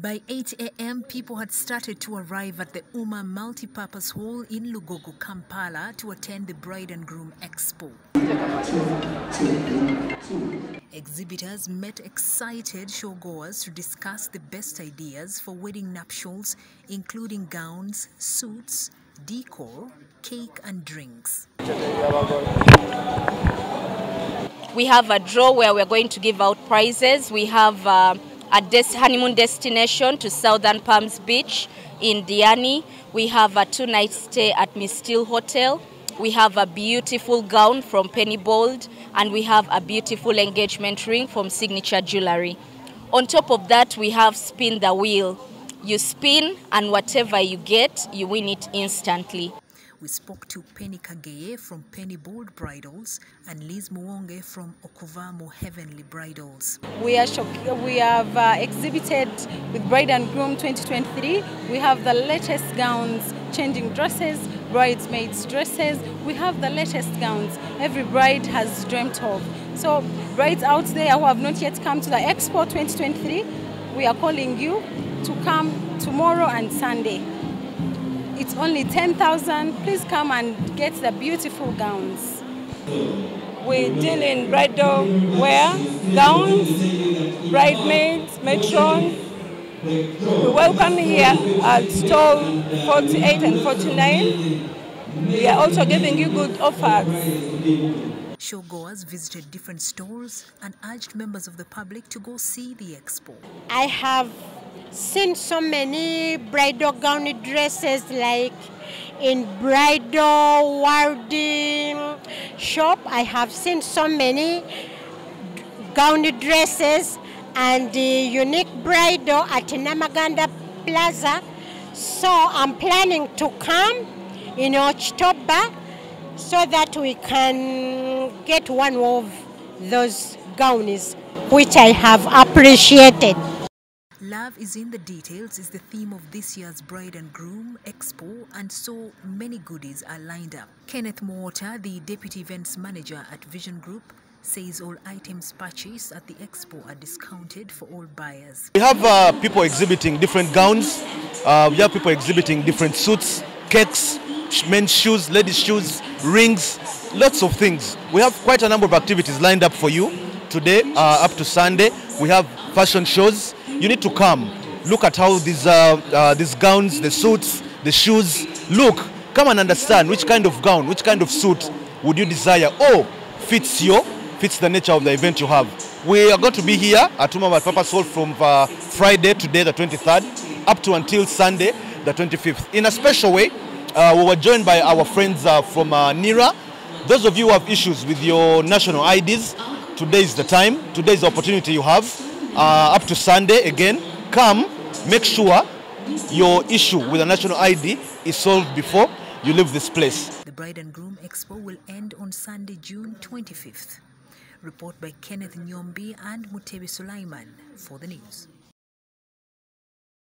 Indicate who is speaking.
Speaker 1: By 8 a.m., people had started to arrive at the Uma Multipurpose Hall in Lugogo, Kampala to attend the Bride and Groom Expo. Exhibitors met excited showgoers to discuss the best ideas for wedding nuptials, including gowns, suits, decor, cake, and drinks.
Speaker 2: We have a draw where we're going to give out prizes. We have uh, a des honeymoon destination to Southern Palms Beach in Diani. We have a two-night stay at Miss Hotel. We have a beautiful gown from Penny Bold, and we have a beautiful engagement ring from Signature Jewelry. On top of that, we have Spin the Wheel. You spin, and whatever you get, you win it instantly.
Speaker 1: We spoke to Penny Kageye from Penny Bold Bridals and Liz Muonge from Okuvamo Heavenly Bridals.
Speaker 3: We are we have uh, exhibited with Bride and Groom 2023. We have the latest gowns, changing dresses, bridesmaids dresses. We have the latest gowns every bride has dreamt of. So brides out there who have not yet come to the Expo 2023, we are calling you to come tomorrow and Sunday. It's only 10,000. Please come and get the beautiful gowns.
Speaker 4: We deal in bridal wear, gowns, bridesmaids, matrons. We welcome here at stall 48 and 49. We are also giving you good offers.
Speaker 1: Showgoers visited different stores and urged members of the public to go see the expo.
Speaker 5: I have seen so many bridal gown dresses like in bridal wedding shop. I have seen so many gown dresses and the unique bridal at Namaganda Plaza. So I'm planning to come in October so that we can get one of those gowns which I have appreciated.
Speaker 1: Love is in the details is the theme of this year's Bride and Groom Expo, and so many goodies are lined up. Kenneth Moota, the deputy events manager at Vision Group, says all items purchased at the expo are discounted for all buyers.
Speaker 6: We have uh, people exhibiting different gowns, uh, we have people exhibiting different suits, cakes, sh- men's shoes, ladies' shoes, rings, lots of things. We have quite a number of activities lined up for you today uh, up to Sunday. We have fashion shows. You need to come. Look at how these, uh, uh, these gowns, the suits, the shoes look. Come and understand which kind of gown, which kind of suit would you desire or fits your fits the nature of the event you have. We are going to be here at Uma Multipurpose Hall from uh, Friday, today, the 23rd, up to until Sunday, the 25th. In a special way, uh, we were joined by our friends uh, from uh, NIRA. Those of you who have issues with your national IDs, today is the time. Today is the opportunity you have. Uh, up to Sunday, again, come, make sure your issue with a national ID is solved before you leave this place.
Speaker 1: The Bride and Groom Expo will end on Sunday, June 25th. Report by Kenneth Nyombi and Mutebi Sulaiman for the news.